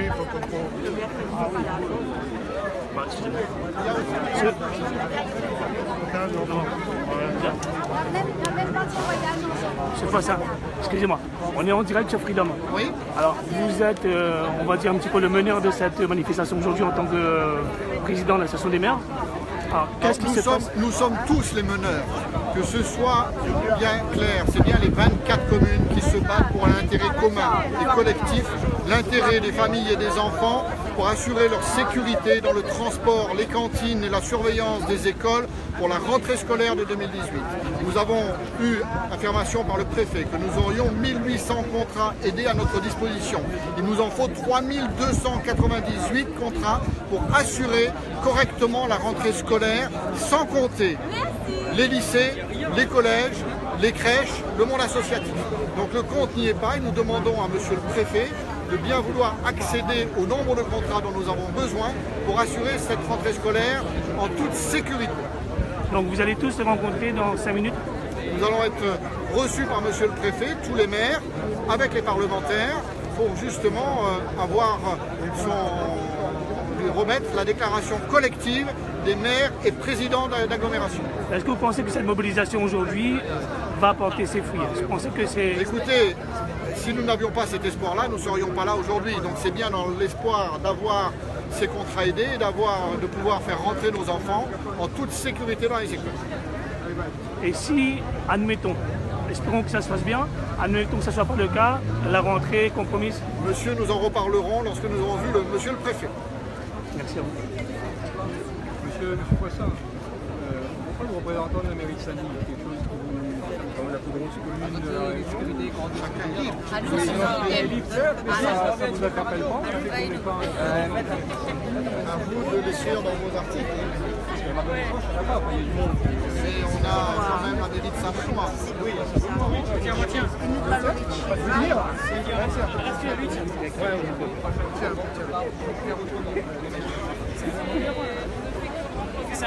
il faut comprendre. C'est pas ça. Excusez-moi. On est en direct sur Freedom. Oui. Alors, vous êtes, euh, on va dire, un petit peu le meneur de cette manifestation aujourd'hui en tant que euh, président de l'association des maires. Alors, qu'est-ce qui nous, se sommes, passe? nous sommes tous les meneurs. Que ce soit bien clair, c'est bien les 24 communes qui l'intérêt commun et collectif, l'intérêt des familles et des enfants, pour assurer leur sécurité dans le transport, les cantines et la surveillance des écoles pour la rentrée scolaire de 2018. Nous avons eu affirmation par le préfet que nous aurions 1800 contrats aidés à notre disposition. Il nous en faut 3298 contrats pour assurer correctement la rentrée scolaire, sans compter les lycées, les collèges, les crèches, le monde associatif. Donc le compte n'y est pas et nous demandons à monsieur le préfet de bien vouloir accéder au nombre de contrats dont nous avons besoin pour assurer cette rentrée scolaire en toute sécurité. Donc, vous allez tous se rencontrer dans 5 minutes. Nous allons être reçus par monsieur le préfet, tous les maires, avec les parlementaires, pour justement euh, avoir son, lui remettre la déclaration collective des maires et présidents d'a- d'agglomération. Est-ce que vous pensez que cette mobilisation aujourd'hui va porter ses fruits vous pensez que c'est. Écoutez, si nous n'avions pas cet espoir-là, nous ne serions pas là aujourd'hui. Donc c'est bien dans l'espoir d'avoir ces contrats aidés, d'avoir, de pouvoir faire rentrer nos enfants en toute sécurité dans les écoles. Et si, admettons, espérons que ça se passe bien, admettons que ce ne soit pas le cas, la rentrée compromise Monsieur, nous en reparlerons lorsque nous aurons vu le monsieur le préfet. Merci à vous. Monsieur, monsieur Poisson, euh, pourquoi le représentant de la mairie de Sany Il y a quelque chose que vous, comme la plus grosse commune de la sécurité, grande sécurité. Oui, non, c'est libre, mais ça, ça vous interpelle pas le un- À vous de l'écrire dans vos articles. Parce que il y a du monde. On a quand même la mairie de. Oui, Tiens, moi, tiens. Un C'est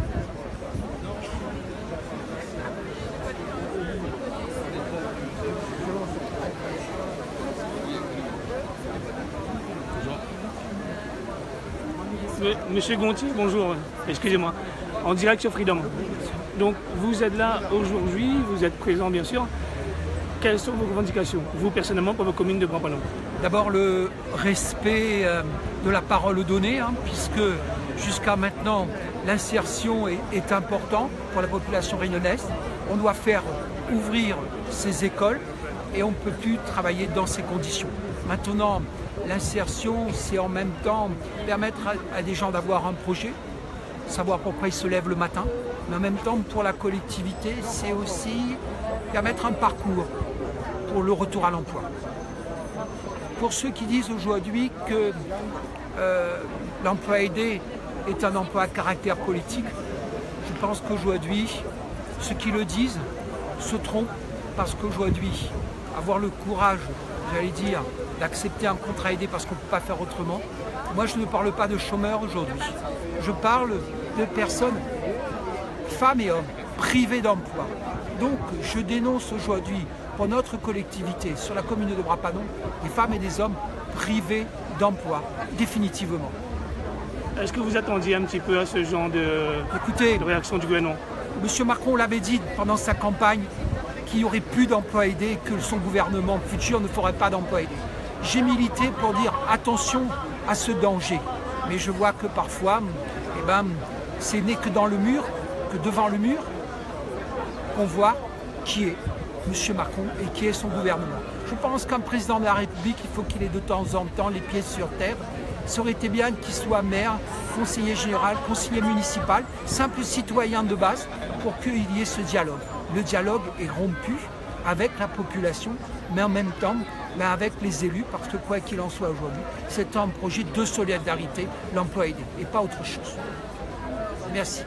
Monsieur Gontier, bonjour. Excusez-moi. En direct sur Freedom. Donc, vous êtes là aujourd'hui, vous êtes présent bien sûr. Quelles sont vos revendications, vous personnellement, pour vos communes de Brampanon D'abord le respect euh, de la parole donnée, hein, puisque jusqu'à maintenant l'insertion est, est important pour la population réunionnaise. On doit faire ouvrir ces écoles et on ne peut plus travailler dans ces conditions. Maintenant, l'insertion, c'est en même temps permettre à, des gens d'avoir un projet, savoir pourquoi ils se lèvent le matin, mais en même temps pour la collectivité, c'est aussi permettre un parcours pour le retour à l'emploi. Pour ceux qui disent aujourd'hui que euh, l'emploi aidé est un emploi à caractère politique, je pense qu'aujourd'hui, ceux qui le disent se trompent parce qu'aujourd'hui, avoir le courage, j'allais dire, d'accepter un contrat aidé parce qu'on ne peut pas faire autrement, moi je ne parle pas de chômeurs aujourd'hui. Je parle de personnes, femmes et hommes, privés d'emploi. Donc je dénonce aujourd'hui pour notre collectivité, sur la commune de Brapanon, des femmes et des hommes privés d'emploi, définitivement. Est-ce que vous attendiez un petit peu à ce genre de, Écoutez, de réaction du gouvernement? M. Macron l'avait dit pendant sa campagne qu'il n'y aurait plus d'emplois aidés, que son gouvernement futur ne ferait pas d'emplois aidés. J'ai milité pour dire attention à ce danger. Mais je vois que parfois, eh ben, c'est né que dans le mur que devant le mur, qu'on voit qui est M. Macron et qui est son gouvernement. Je pense qu'un président de la République, il faut qu'il ait de temps en temps les pieds sur terre. Ça aurait été bien qu'il soit maire, conseiller général, conseiller municipal, simple citoyen de base, pour qu'il y ait ce dialogue. Le dialogue est rompu avec la population, mais en même temps mais avec les élus, parce que quoi qu'il en soit aujourd'hui, c'est un projet de solidarité, l'emploi aidé, et pas autre chose. Merci.